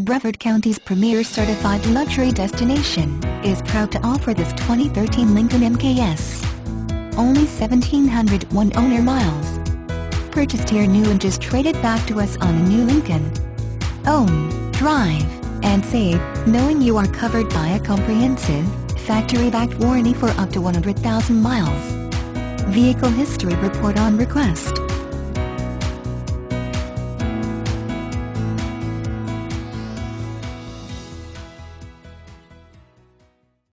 Brevard County's premier certified luxury destination, is proud to offer this 2013 Lincoln MKS. Only 1,701 owner miles. Purchased here new and just traded back to us on a new Lincoln. Own, drive, and save, knowing you are covered by a comprehensive, factory-backed warranty for up to 100,000 miles. Vehicle History Report on request.